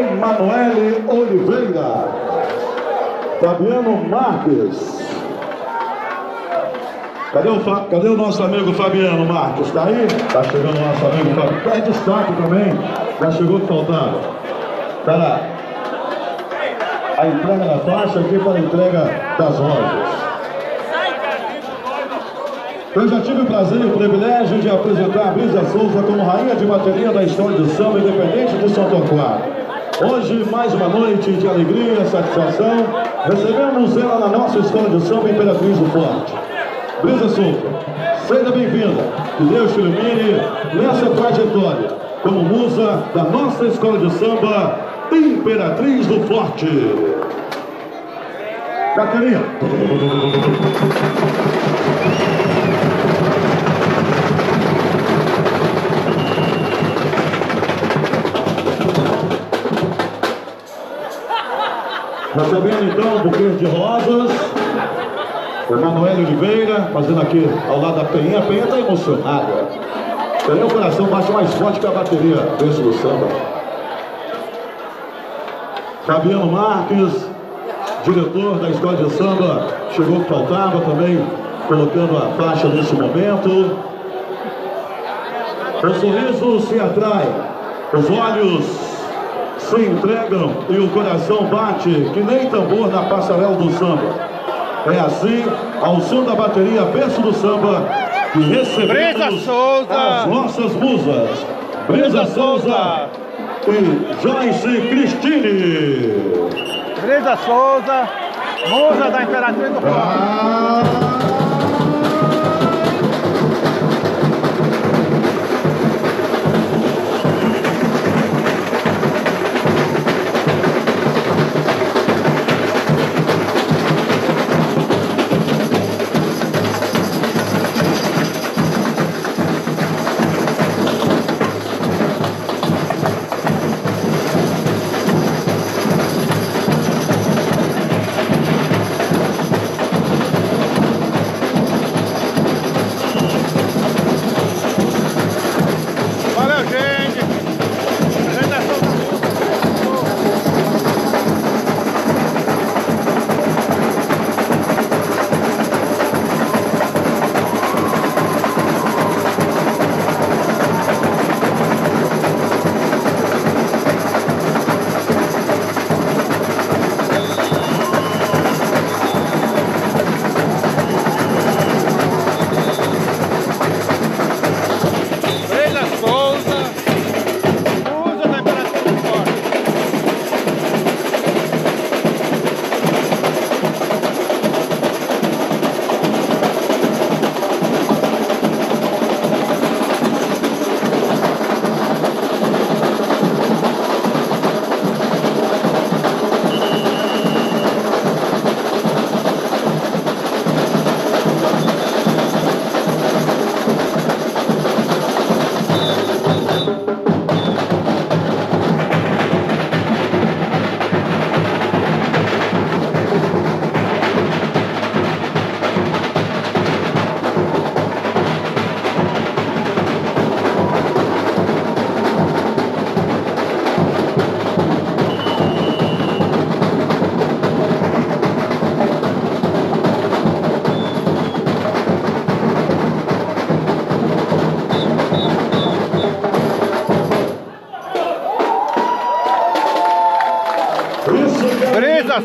Emanuele Oliveira, Fabiano Marques. Cadê o, Fa... Cadê o nosso amigo Fabiano Marques? Está aí? Está chegando o nosso amigo Fabiano. Está destaque também. Já chegou que faltava. Está lá. A entrega da faixa aqui para a entrega das lojas. Eu já tive o prazer e o privilégio de apresentar a Brisa Souza como rainha de bateria da história do samba independente de São Torquato. Hoje, mais uma noite de alegria satisfação, recebemos ela na nossa escola de samba Imperatriz do Forte. Brisa Souza, seja bem-vinda. Que Deus te ilumine nessa trajetória como musa da nossa escola de samba Imperatriz do Forte. Catarina. Recebendo então um buquê de rosas. Emanuel Oliveira, fazendo aqui ao lado da Penha. A Penha está emocionada. Penha o coração bate mais forte que a bateria desse do samba. Fabiano Marques, diretor da Escola de Samba, chegou que faltava também, colocando a faixa nesse momento. O sorriso se atrai, os olhos se entregam e o coração bate que nem tambor na passarela do samba. É assim, ao som da bateria berço do samba, que recebemos as nossas musas. Brisa Souza e Joyce Cristine. Brisa Souza, musa da Imperatriz do Forte.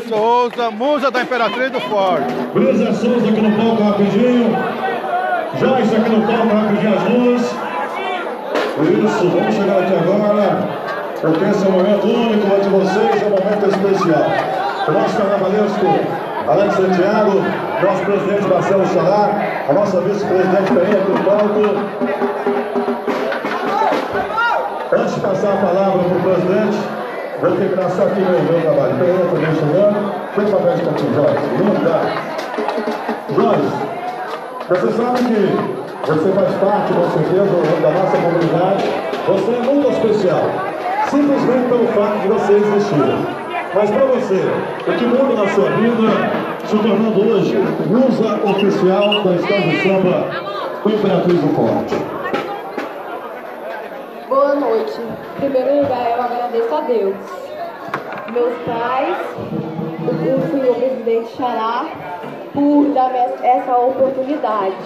Souza, musa da Imperatriz do Forte. Brisa Souza aqui no palco rapidinho. Joyce aqui no palco rapidinho as duas. Isso, vamos chegar aqui agora. Porque esse é um momento único entre vocês, é um momento especial. O nosso carnavalesco Alex Santiago, nosso presidente Marcelo Xará, a nossa vice-presidente aqui no palco. Antes de passar a palavra para o presidente, vou terminar só aqui meu, meu trabalho. Pereira também chegando. Fez papel cantinho, Joyce. Não dá. Joyce, você sabe que você faz parte, com certeza, da nossa comunidade. Você é muito especial. Simplesmente pelo fato de você existir. Mas para você, o que muda na sua vida, se tornando hoje musa oficial da Escola de Samba Imperatriz do Forte. Noite. Em primeiro lugar, eu agradeço a Deus, meus pais, o senhor presidente Xará, por dar essa oportunidade.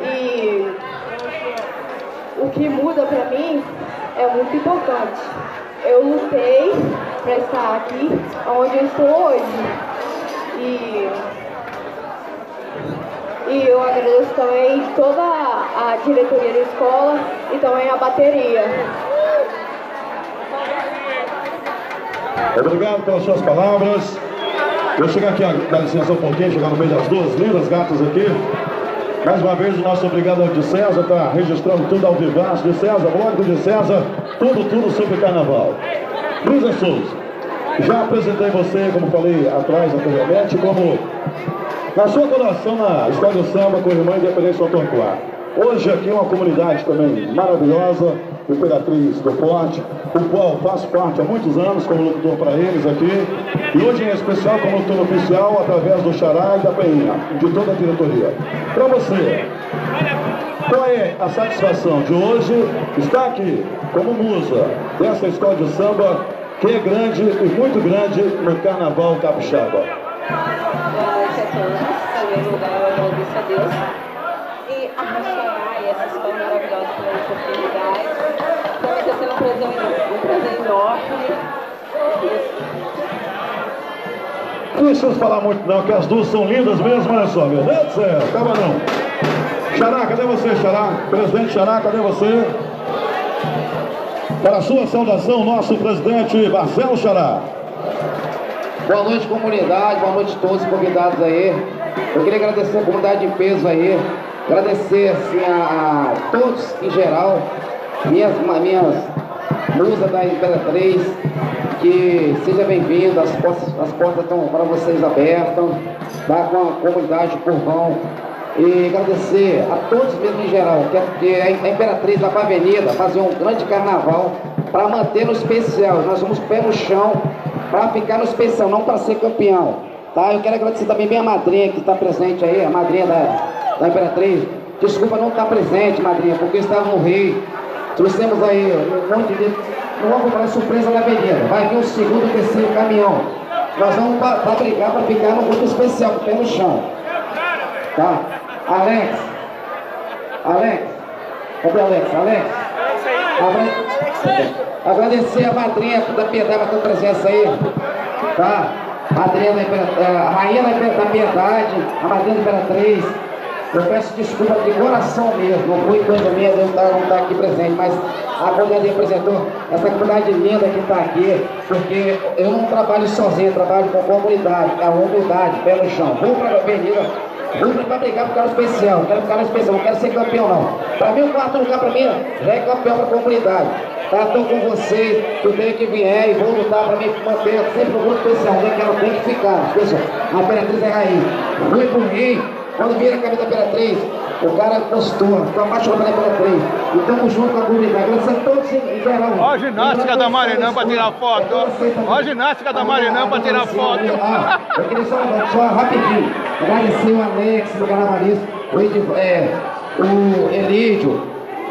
E o que muda para mim é muito importante. Eu lutei para estar aqui onde eu estou hoje. E, e eu agradeço também toda a diretoria da escola e também a bateria. Obrigado pelas suas palavras. Vou chegar aqui, dá licença um pouquinho, chegar no meio das duas lindas gatas aqui. Mais uma vez, o nosso obrigado ao de César, está registrando tudo ao vivaço de César, blog de César, tudo, tudo sobre carnaval. Luísa Souza, já apresentei você, como falei atrás anteriormente, como na sua colação na Escola do Samba com a Irmã Independência Torquato. Hoje aqui é uma comunidade também maravilhosa, Imperatriz do Forte, o qual faço parte há muitos anos como locutor para eles aqui, e hoje em especial como locutor oficial através do Xará e da Peinha, de toda a diretoria. Para você, qual é a satisfação de hoje estar aqui como musa dessa escola de samba que é grande e muito grande no Carnaval Capixaba? lugar, eu agradeço a Deus a Xará e essa escola maravilhosa pela oportunidade sendo um prazer, um prazer enorme. Não deixa eu falar muito não, que as duas são lindas mesmo, olha só, meu Deus do céu, calma não. Xará, cadê você, Xará? Presidente Xará, cadê você? Para a sua saudação, nosso presidente Marcelo Xará. Boa noite, comunidade, boa noite a todos os convidados aí. Eu queria agradecer a comunidade de peso aí, agradecer assim, a, todos em geral, minhas, minhas musas da Imperatriz, que seja bem-vindo, as portas, as portas estão para vocês abertas, tá? com a comunidade Curvão. E agradecer a todos mesmo em geral, que a Imperatriz vai para a Avenida fazer um grande carnaval para manter no especial. Nós vamos pé no chão para ficar no especial, não para ser campeão. Tá? Eu quero agradecer também minha madrinha que está presente aí, a madrinha da, da Imperatriz. Desculpa não estar presente, madrinha, porque estava no Rio. Trouxemos aí um monte de. Não vamos falar surpresa na avenida. Vai vir o segundo, terceiro caminhão. Nós vamos para brigar para ficar no grupo especial, com pé no chão. Tá? Alex. Alex. Cadê Alex? Alex. Agradecer a madrinha da Piedade pela presença aí. Tá? Madrinha da, a rainha da Piedade, a madrinha da Imperatriz. Eu peço desculpa de coração mesmo, não foi coisa minha eu estar, não estar aqui presente, mas a comunidade representou essa comunidade linda que está aqui, porque eu não trabalho sozinho, eu trabalho com comunidade, é a humildade, pé no chão. Vou para a avenida, vou para brigar por cara especial, quero cara especial, não quero ser campeão não. Para mim o quarto lugar para mim já é campeão para a comunidade. Tá, estou com vocês, o dia que vier e vou lutar para mim manter sempre o grupo especial, já que ela tem que ficar. Pessoal, a Imperatriz é raiz. Fui por mim, quando vira a camisa da Imperatriz, o cara gostou, ficou apaixonado pela Imperatriz. E estamos juntos com a comunidade. Agradecer a todos em geral. Olha a ginástica da Marinã para tirar foto. Olha a ginástica da Marinã para tirar foto. Eu queria só, só rapidinho agradecer o Alex do Carnavalismo, o, é, o Elídio,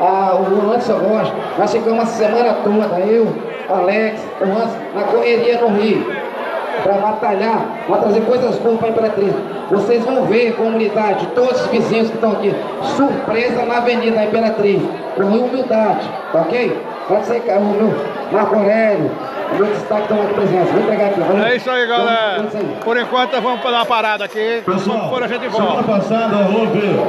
a, o Anderson Rocha. Nós ficamos uma semana toda, eu, Alex, o Anderson, na correria no Rio para batalhar, para trazer coisas boas para a Imperatriz. Vocês vão ver, comunidade, todos os vizinhos que estão aqui, surpresa na Avenida da Imperatriz, com humildade, tá ok? Pode ser o meu Marco Aurélio, o meu destaque estão aqui presentes. Vou entregar aqui. Vamos. É isso aí, galera. Por enquanto, vamos para uma parada aqui. Pessoal, por a gente volta. semana passada houve